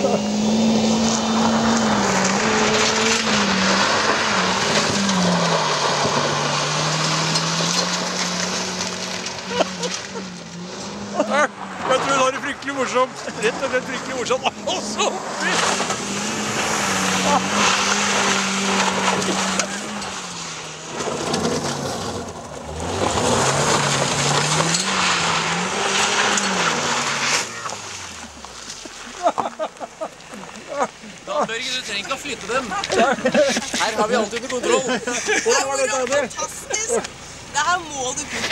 Jeg tror det var fryktelig morsomt. Rett og slett fryktelig morsomt. Og så Børge, du trenger ikke å flytte dem. Her har vi alt under kontroll. Det er fantastisk! Det her må du kunne